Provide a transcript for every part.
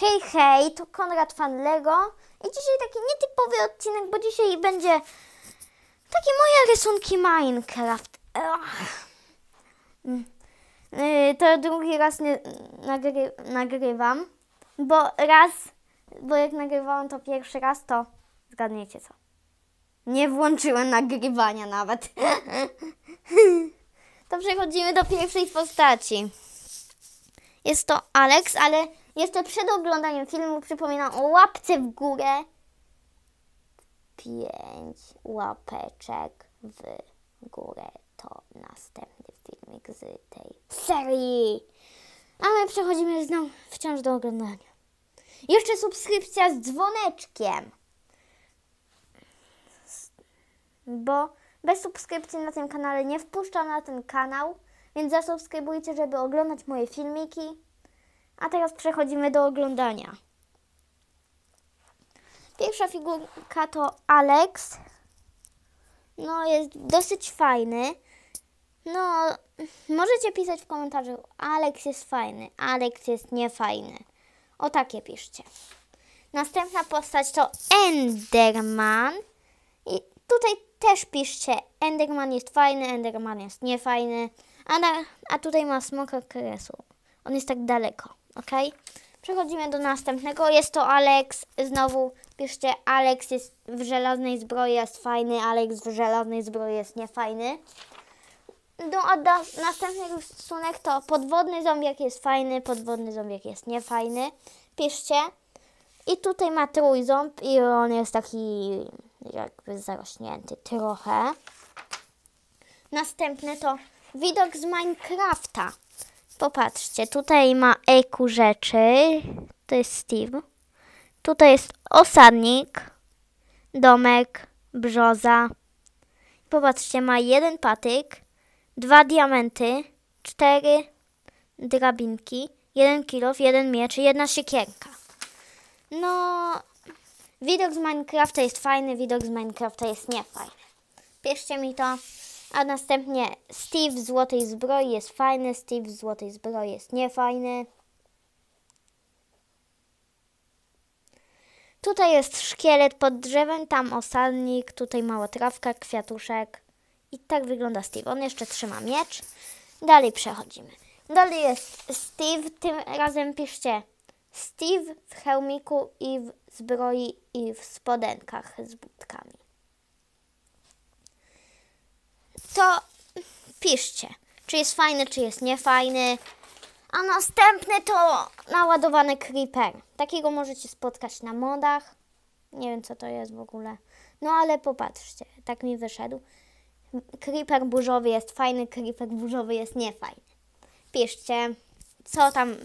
Hej, hej, to Konrad Fan Lego i dzisiaj taki nietypowy odcinek, bo dzisiaj będzie takie moje rysunki Minecraft. Mm. Y, To drugi raz nie, nagry, nagrywam, bo raz, bo jak nagrywałam to pierwszy raz, to zgadniecie co? Nie włączyłem nagrywania nawet. to przechodzimy do pierwszej postaci. Jest to Alex, ale jeszcze przed oglądaniem filmu przypominam o łapce w górę. Pięć łapeczek w górę to następny filmik z tej serii. A my przechodzimy znowu wciąż do oglądania. Jeszcze subskrypcja z dzwoneczkiem. Bo bez subskrypcji na tym kanale nie wpuszczam na ten kanał, więc zasubskrybujcie, żeby oglądać moje filmiki. A teraz przechodzimy do oglądania. Pierwsza figurka to Alex. No, jest dosyć fajny. No, możecie pisać w komentarzu, Alex jest fajny, Alex jest niefajny. O takie piszcie. Następna postać to Enderman. I tutaj też piszcie, Enderman jest fajny, Enderman jest niefajny. A, na, a tutaj ma smoka kresu. On jest tak daleko, ok? Przechodzimy do następnego. Jest to Alex. Znowu piszcie, Alex jest w żelaznej zbroi, jest fajny, Alex w żelaznej zbroi jest niefajny. No, a da, następny rysunek to podwodny zombiak jest fajny, podwodny zombiak jest niefajny. Piszcie. I tutaj ma trójząb i on jest taki jakby zarośnięty trochę. Następny to widok z Minecrafta. Popatrzcie, tutaj ma eku rzeczy. To jest Steve. Tutaj jest osadnik, domek, brzoza. Popatrzcie, ma jeden patyk, dwa diamenty, cztery drabinki, jeden kilof, jeden miecz i jedna siekierka. No, widok z Minecrafta jest fajny, widok z Minecrafta jest niefajny. Piszcie mi to. A następnie Steve w złotej zbroi jest fajny, Steve w złotej zbroi jest niefajny. Tutaj jest szkielet pod drzewem, tam osadnik, tutaj mała trawka, kwiatuszek. I tak wygląda Steve. On jeszcze trzyma miecz. Dalej przechodzimy. Dalej jest Steve, tym razem piszcie Steve w hełmiku i w zbroi i w spodenkach z budkami. To piszcie, czy jest fajny, czy jest niefajny. A następny to naładowany creeper. Takiego możecie spotkać na modach. Nie wiem, co to jest w ogóle. No ale popatrzcie, tak mi wyszedł. Creeper burzowy jest fajny, creeper burzowy jest niefajny. Piszcie, co tam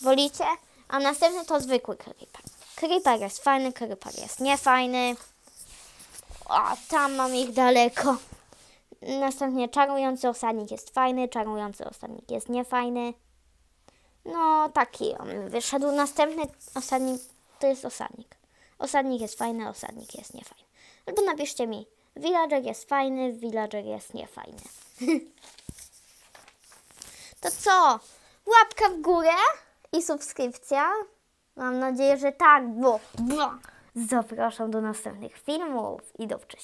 wolicie. A następny to zwykły creeper. Creeper jest fajny, creeper jest niefajny. O, tam mam ich daleko. Następnie czarujący osadnik jest fajny, czarujący osadnik jest niefajny. No, taki on wyszedł. Następny osadnik to jest osadnik. Osadnik jest fajny, osadnik jest niefajny. Albo napiszcie mi, villager jest fajny, villager jest niefajny. to co? Łapka w górę i subskrypcja? Mam nadzieję, że tak, bo, bo zapraszam do następnych filmów i do wcześniej.